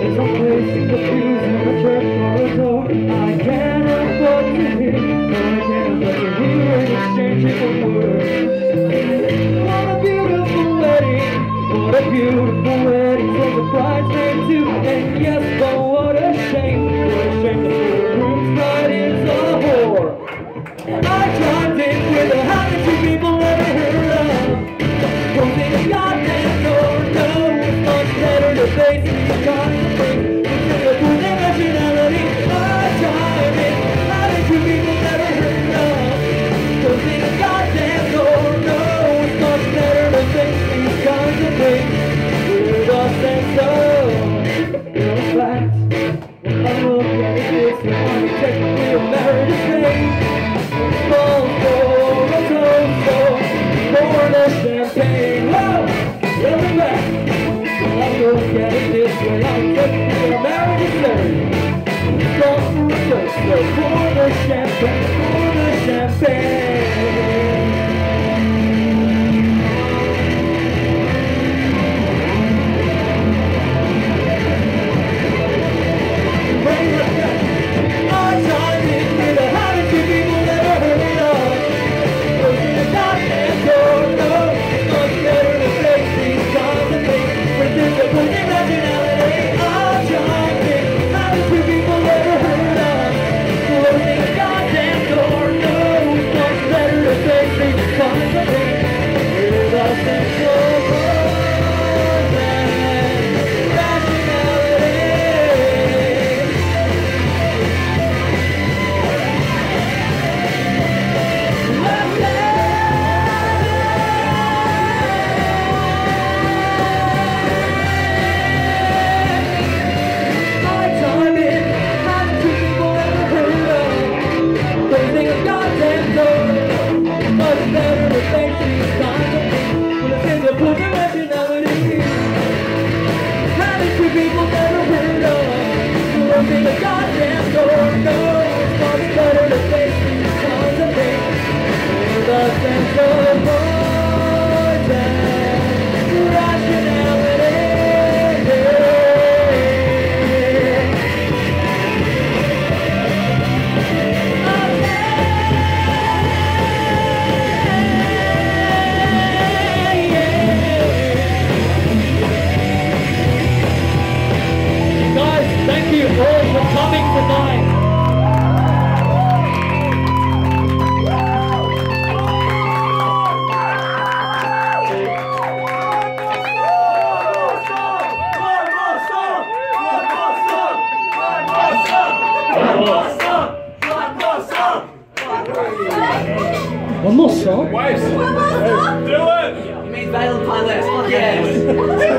There's a place in the pews in the church or a corridor I can't afford to hear No, I can't afford to hear an exchange of words What a beautiful wedding. What a beautiful wedding. For the bridesmaid too And yes, but what a shame. What a shame the groom's bride is a whore. I chimed in with a how did you people ever heard of Closing a goddamn door No, much better to face. the With a sense of, you know, fact. When I look at it this way, I'm technically a married. Champagne, way, I'm technically a married. Gone for so the champagne, the champagne. Of closing One more song? Waves. Do it! You mean Valentine last? Fuck yes.